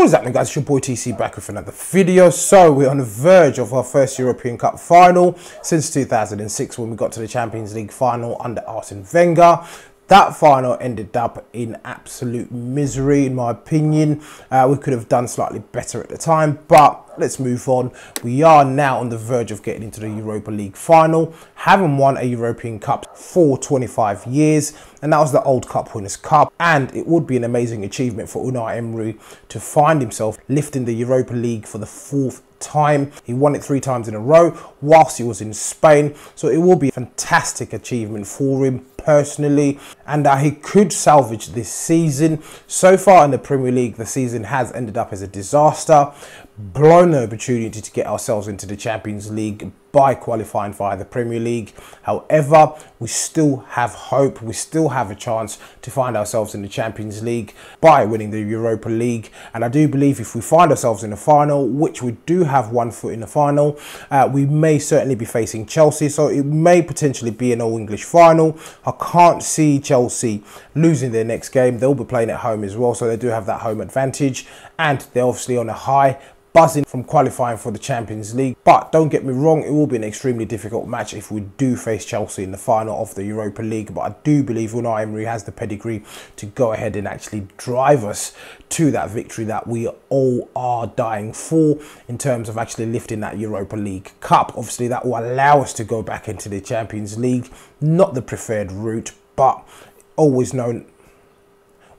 What is happening guys, it's your boy TC back with another video. So we're on the verge of our first European Cup final since 2006 when we got to the Champions League final under Arsene Wenger. That final ended up in absolute misery in my opinion. Uh, we could have done slightly better at the time, but let's move on. We are now on the verge of getting into the Europa League final. Haven't won a European Cup for 25 years, and that was the old Cup Winners' Cup. And it would be an amazing achievement for Unai Emery to find himself lifting the Europa League for the fourth time. He won it three times in a row whilst he was in Spain. So it will be a fantastic achievement for him personally and that he could salvage this season. So far in the Premier League, the season has ended up as a disaster. Blown the opportunity to get ourselves into the Champions League by qualifying via the Premier League. However, we still have hope. We still have a chance to find ourselves in the Champions League by winning the Europa League. And I do believe if we find ourselves in the final, which we do have one foot in the final, uh, we may certainly be facing Chelsea. So it may potentially be an all-English final. I can't see Chelsea losing their next game. They'll be playing at home as well. So they do have that home advantage. And they're obviously on a high buzzing from qualifying for the Champions League. But don't get me wrong, it will be an extremely difficult match if we do face Chelsea in the final of the Europa League. But I do believe Unai Emery has the pedigree to go ahead and actually drive us to that victory that we all are dying for in terms of actually lifting that Europa League Cup. Obviously, that will allow us to go back into the Champions League. Not the preferred route, but always known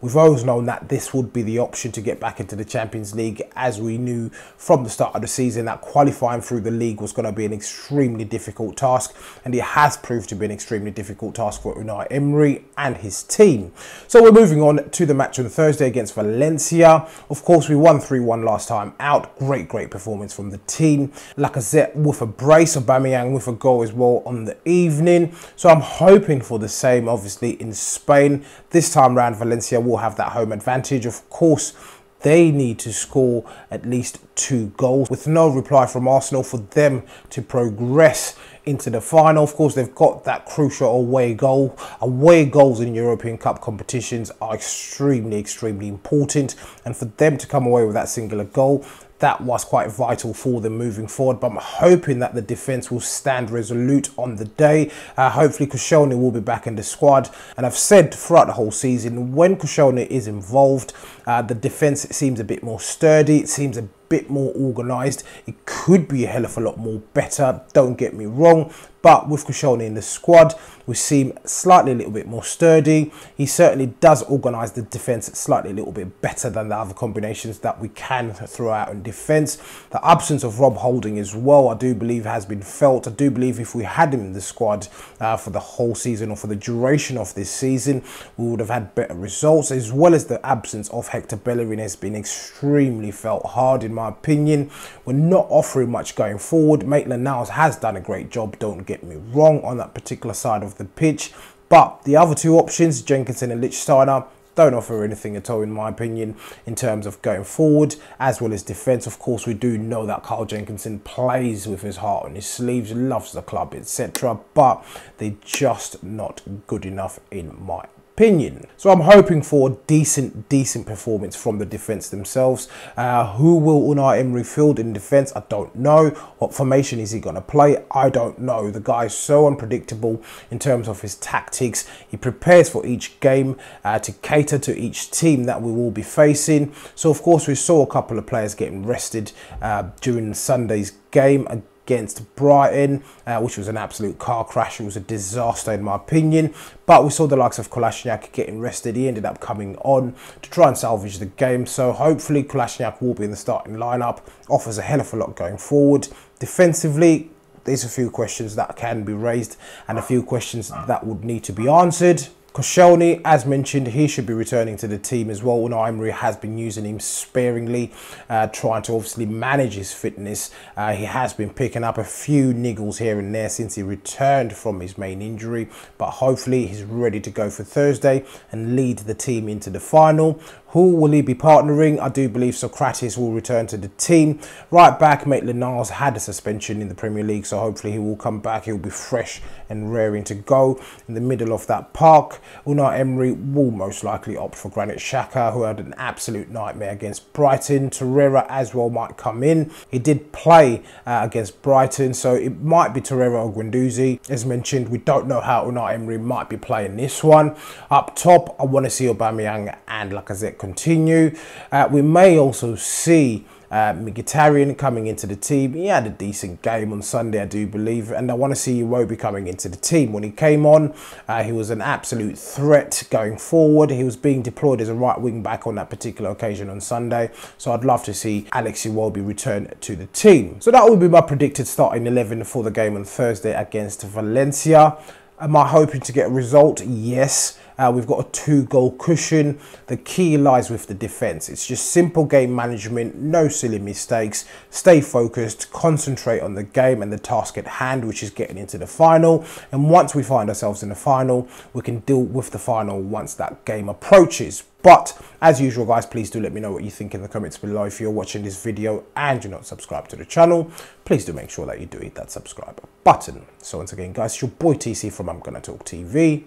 We've always known that this would be the option to get back into the Champions League as we knew from the start of the season that qualifying through the league was going to be an extremely difficult task and it has proved to be an extremely difficult task for Unai Emery and his team. So we're moving on to the match on Thursday against Valencia. Of course, we won 3-1 last time out. Great, great performance from the team. Lacazette with a brace, Aubameyang with a goal as well on the evening. So I'm hoping for the same, obviously, in Spain. This time round, Valencia will will have that home advantage. Of course, they need to score at least two goals with no reply from Arsenal for them to progress into the final. Of course, they've got that crucial away goal. Away goals in European Cup competitions are extremely, extremely important. And for them to come away with that singular goal, that was quite vital for them moving forward. But I'm hoping that the defence will stand resolute on the day. Uh, hopefully, Koscielny will be back in the squad. And I've said throughout the whole season, when Koscielny is involved, uh, the defence seems a bit more sturdy. It seems a bit more organised. It could be a hell of a lot more better, don't get me wrong. But with Koscielny in the squad, we seem slightly a little bit more sturdy. He certainly does organise the defence slightly a little bit better than the other combinations that we can throw out in defence. The absence of Rob Holding as well, I do believe has been felt. I do believe if we had him in the squad uh, for the whole season or for the duration of this season, we would have had better results as well as the absence of Hector Bellerin has been extremely felt hard in my opinion. We're not offering much going forward. Maitland-Niles has done a great job, don't get me wrong, on that particular side of the pitch. But the other two options, Jenkinson and Lichtsteiner, don't offer anything at all in my opinion in terms of going forward as well as defense of course we do know that Carl Jenkinson plays with his heart on his sleeves loves the club etc but they're just not good enough in my opinion. So I'm hoping for decent, decent performance from the defence themselves. Uh, who will Unai Emery field in defence? I don't know. What formation is he going to play? I don't know. The guy is so unpredictable in terms of his tactics. He prepares for each game uh, to cater to each team that we will be facing. So of course we saw a couple of players getting rested uh, during Sunday's game against Brighton, uh, which was an absolute car crash. It was a disaster in my opinion. But we saw the likes of Kolasinac getting rested. He ended up coming on to try and salvage the game. So hopefully Kolasinac will be in the starting lineup. Offers a hell of a lot going forward. Defensively, there's a few questions that can be raised and a few questions that would need to be answered. Koscielny, as mentioned, he should be returning to the team as well. Unai Emery has been using him sparingly, uh, trying to obviously manage his fitness. Uh, he has been picking up a few niggles here and there since he returned from his main injury, but hopefully he's ready to go for Thursday and lead the team into the final. Who will he be partnering? I do believe Sokratis will return to the team. Right back, Maitland-Niles had a suspension in the Premier League, so hopefully he will come back. He'll be fresh and raring to go in the middle of that park. Unai Emery will most likely opt for Granit Xhaka, who had an absolute nightmare against Brighton. Torreira as well might come in. He did play uh, against Brighton, so it might be Torreira or Guendouzi. As mentioned, we don't know how Unai Emery might be playing this one. Up top, I want to see Aubameyang and Lacazette continue. Uh, we may also see uh, Mkhitaryan coming into the team. He had a decent game on Sunday, I do believe, and I want to see Iwobi coming into the team. When he came on, uh, he was an absolute threat going forward. He was being deployed as a right wing back on that particular occasion on Sunday, so I'd love to see Alex Iwobi return to the team. So that would be my predicted starting 11 for the game on Thursday against Valencia. Am I hoping to get a result? Yes. Uh, we've got a two goal cushion. The key lies with the defence. It's just simple game management, no silly mistakes. Stay focused, concentrate on the game and the task at hand, which is getting into the final. And once we find ourselves in the final, we can deal with the final once that game approaches. But as usual, guys, please do let me know what you think in the comments below. If you're watching this video and you're not subscribed to the channel, please do make sure that you do hit that subscribe button. So once again, guys, it's your boy TC from I'm Gunner Talk TV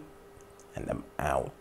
and I'm out.